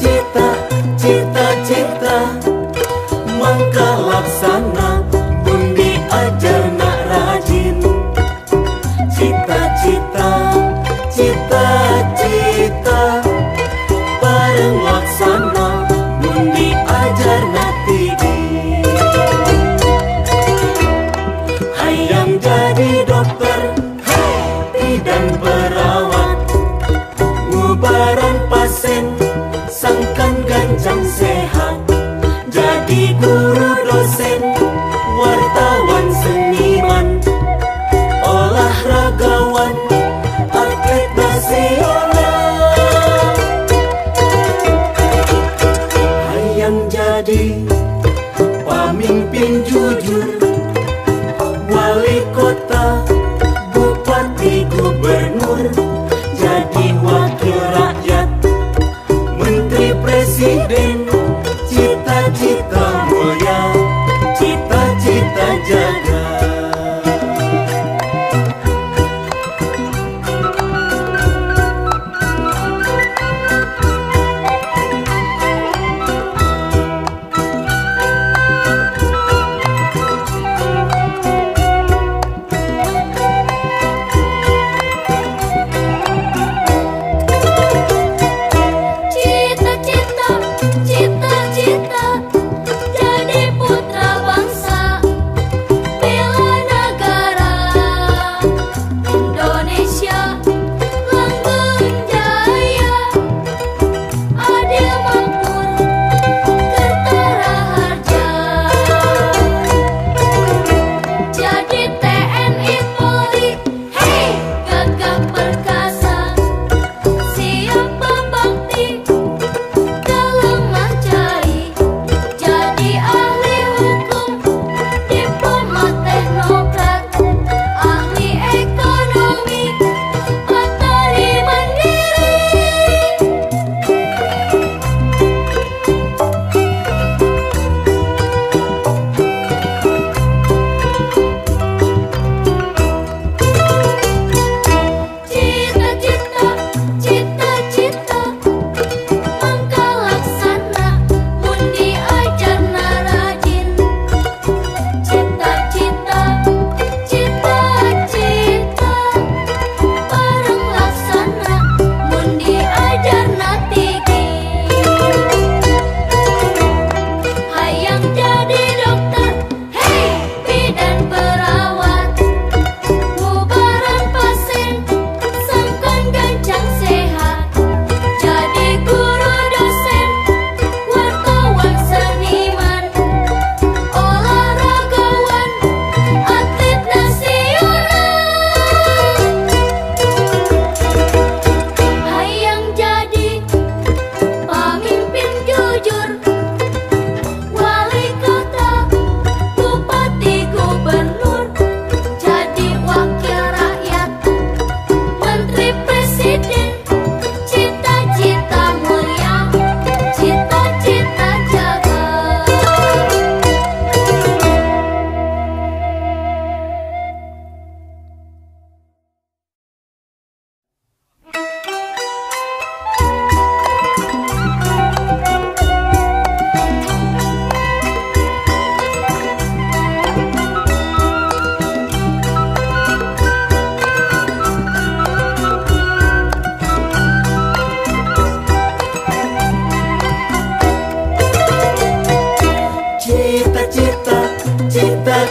Cita-cita, cita-cita 温。暖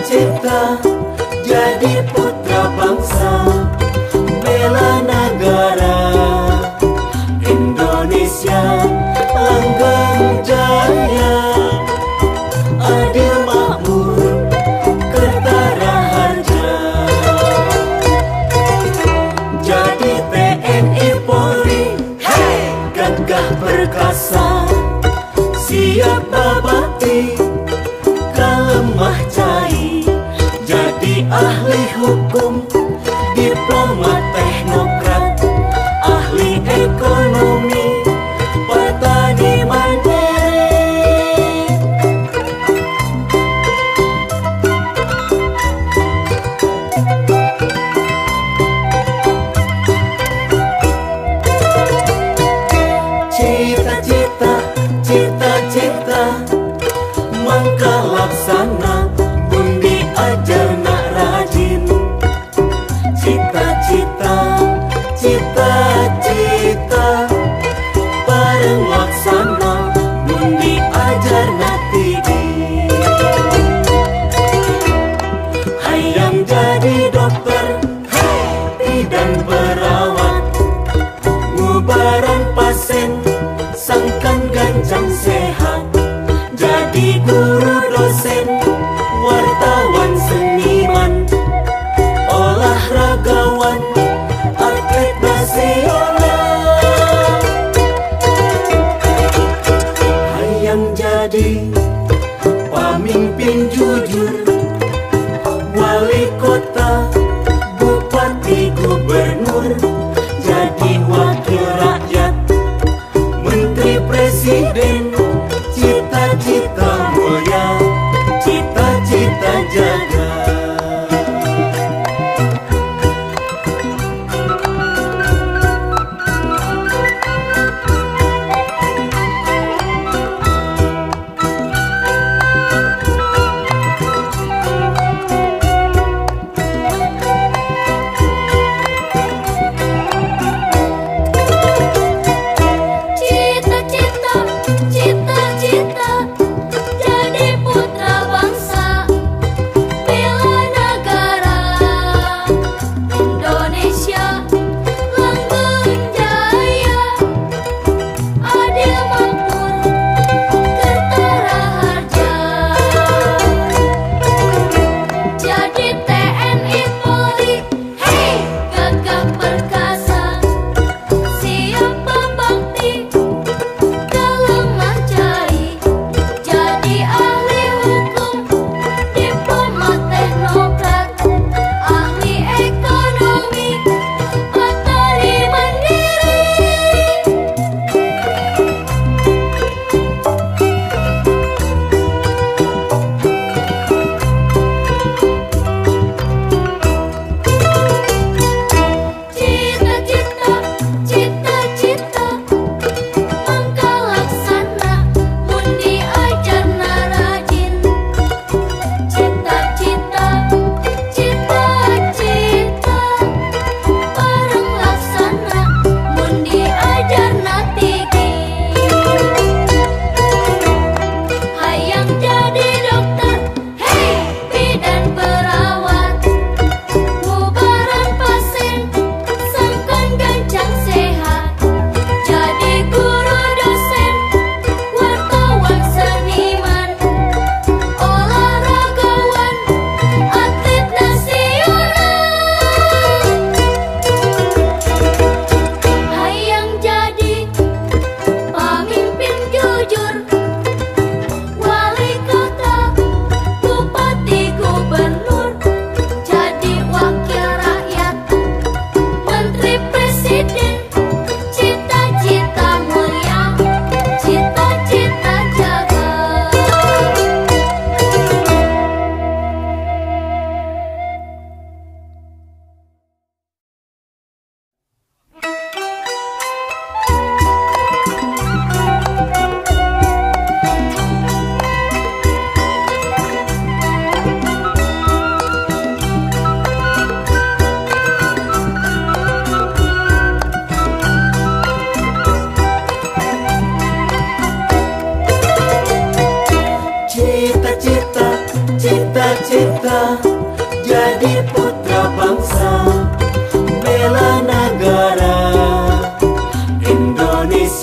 cita-cita ahli hukum diplomat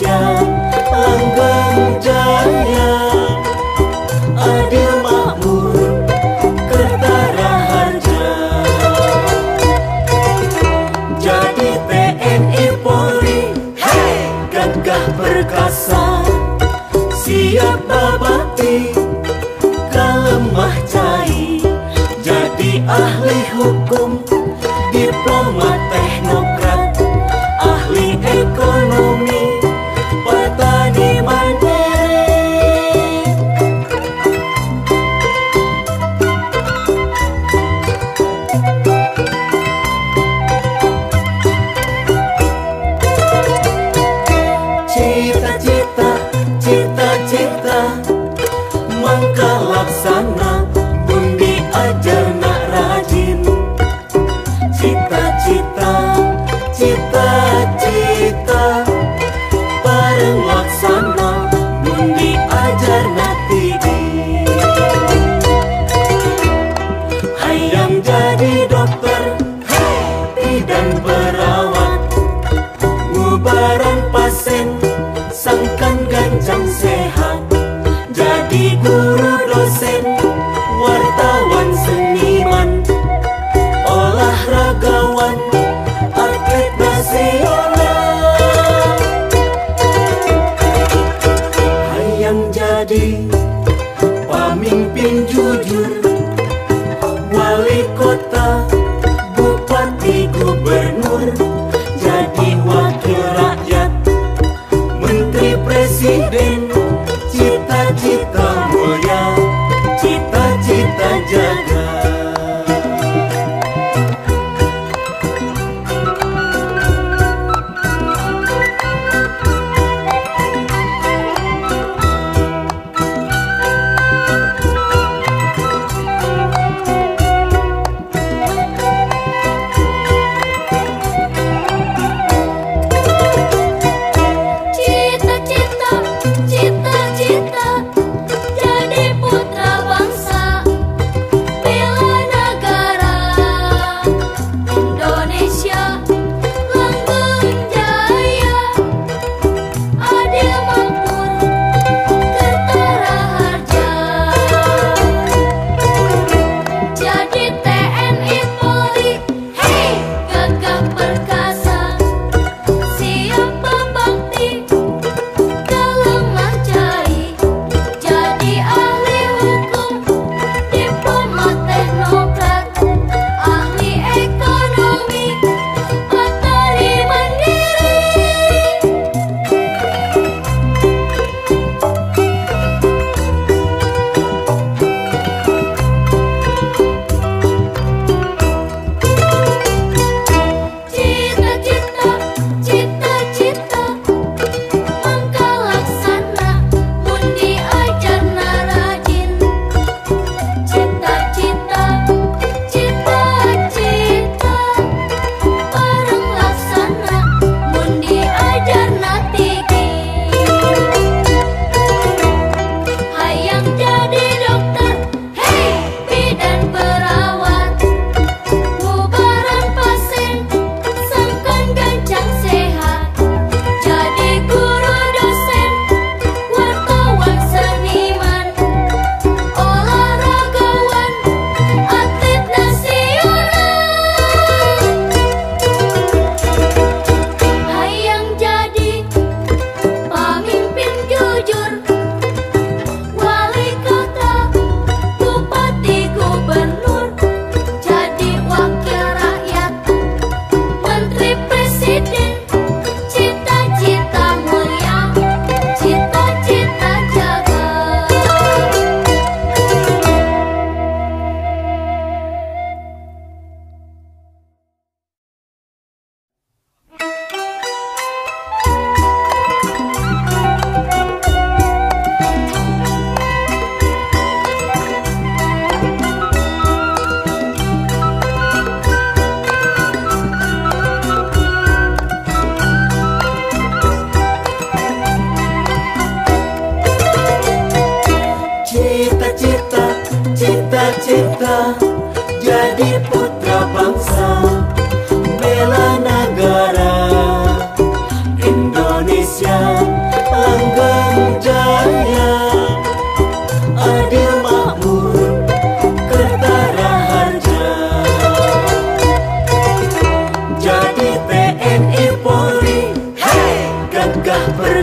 家 jadi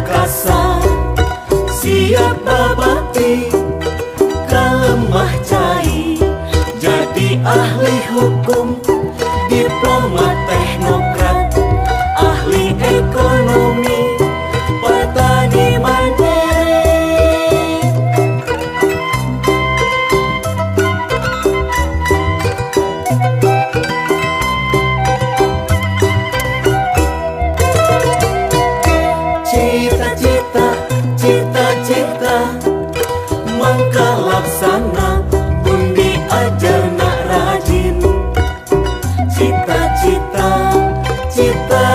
perkasa Siap babati Kelemah cai? Jadi ahli hukum Diplomat teknologi cita-cita cita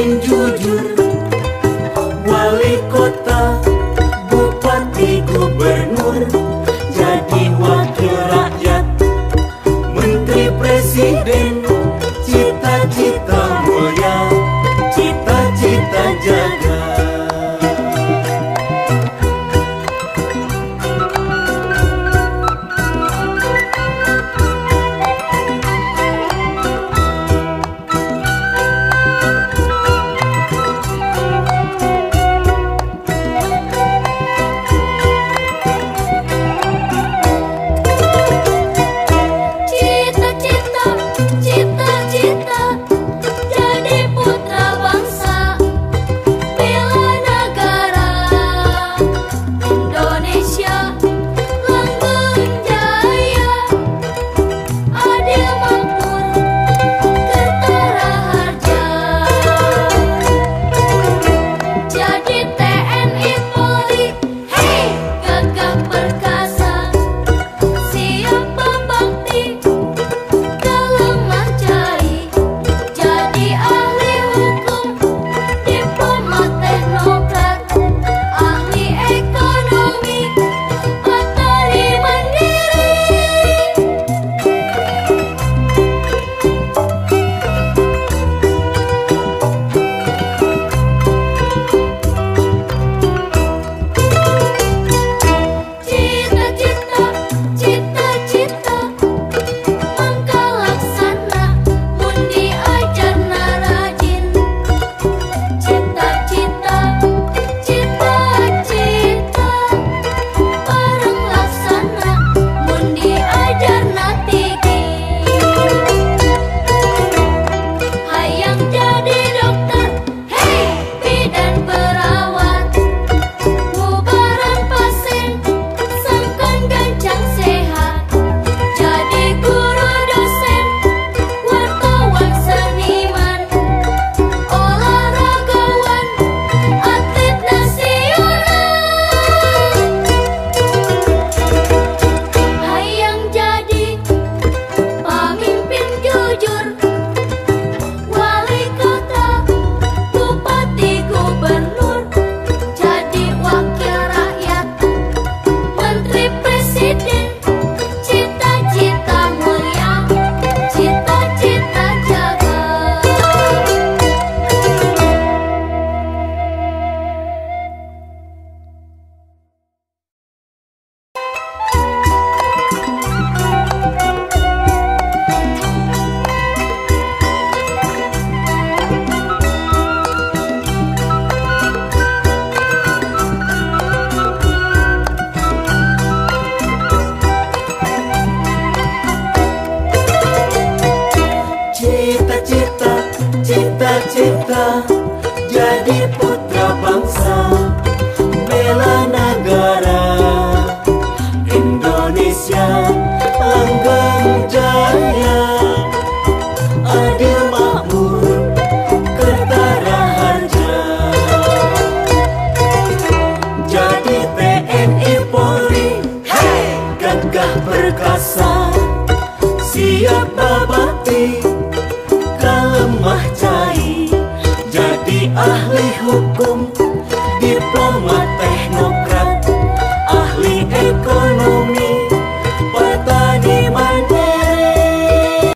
paling jujur.